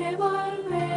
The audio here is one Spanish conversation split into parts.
quiere volver,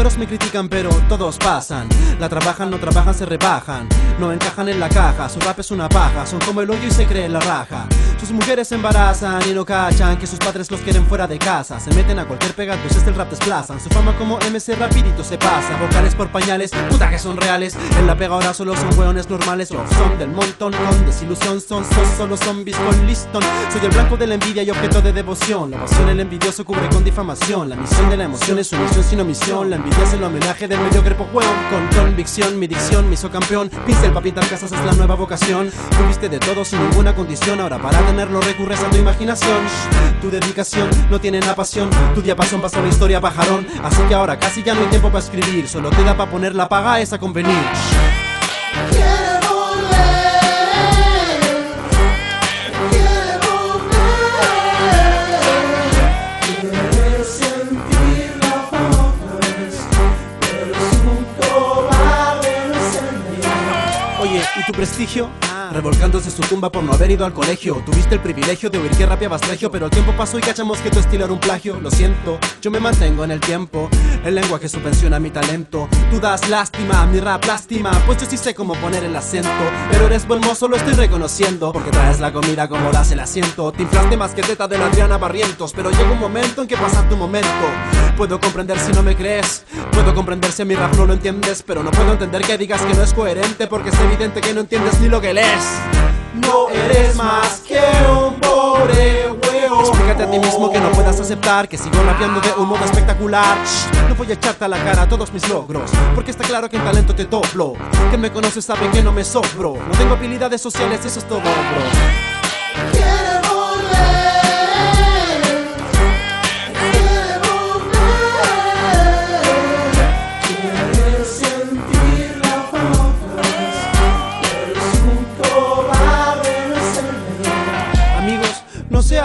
raperos me critican, pero todos pasan. La trabajan, no trabajan, se rebajan. No encajan en la caja, su rap es una paja. Son como el hoyo y se creen la raja. Sus mujeres se embarazan y no cachan que sus padres los quieren fuera de casa. Se meten a cualquier pegado, pues el rap desplazan. Su fama como MC rapidito se pasa. Vocales por pañales, puta que son reales. En la pega ahora solo son hueones normales. Los son del montón, con desilusión. Son, son solo zombies con listón. Soy el blanco de la envidia y objeto de devoción. La pasión el envidioso cubre con difamación. La misión de la emoción es su misión sin omisión. La envidia es el homenaje del mediocre hueón. Con convicción, mi dicción me hizo campeón. Pincel para pintar casas es la nueva vocación. Tuviste de todo sin ninguna condición. Ahora para tenerlo recurres a tu imaginación. Tu dedicación no tiene la pasión. Tu diapasón pasa la historia pajarón. Así que ahora casi ya no hay tiempo para escribir. Solo queda para poner la paga esa convenir. Prestigio? Revolcándose su tumba por no haber ido al colegio. Tuviste el privilegio de oír que rapeabas regio Pero el tiempo pasó y cachamos que tu estilo era un plagio. Lo siento, yo me mantengo en el tiempo. El lenguaje subvenciona mi talento. Tú das lástima, mi rap lástima Pues yo sí sé cómo poner el acento. Pero eres buen mozo, lo estoy reconociendo Porque traes la comida como das el asiento. Te inflaste más que teta de la Adriana Barrientos Pero llega un momento en que pasa tu momento. Puedo comprender si no me crees Puedo comprender si mi rap no lo entiendes Pero no puedo entender que digas que no es coherente Porque es evidente que no entiendes ni lo que lees. No eres más que un pobre huevo. Explícate a ti mismo que no puedas aceptar Que sigo rapeando de un modo espectacular. No voy a echarte a la cara todos mis logros Porque está claro que en talento te doblo. Quien me conoce sabe que no me sobro. No tengo habilidades sociales, eso es todo, bro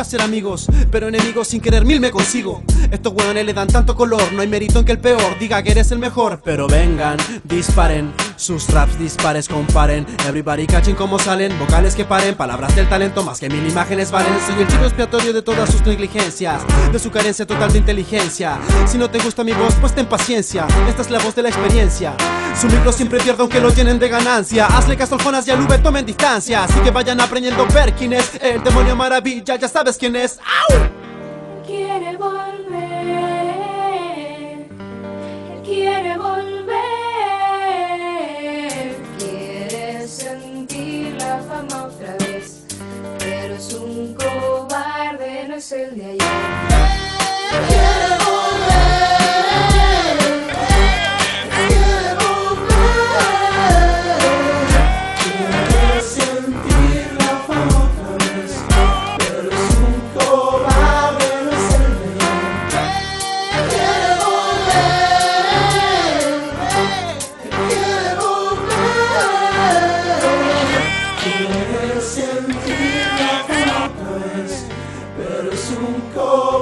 hacer amigos, pero enemigos sin querer mil me consigo. Estos hueones le dan tanto color, no hay mérito en que el peor diga que eres el mejor. Pero vengan, disparen, sus raps dispares comparen. Everybody catching como salen, vocales que paren, palabras del talento más que mil imágenes valen. Soy el chivo expiatorio de todas sus negligencias, de su carencia total de inteligencia. Si no te gusta mi voz, pues ten paciencia, esta es la voz de la experiencia. Sumirlo siempre pierdo aunque lo llenen de ganancia. Hazle caso al Jonas y al tomen distancia. Así que vayan aprendiendo a ver quién es El demonio maravilla, ya sabes quién es. ¡Au! Quiere volver. Quiere volver. Quiere sentir la fama otra vez. Pero es un cobarde, no es el de ayer. go.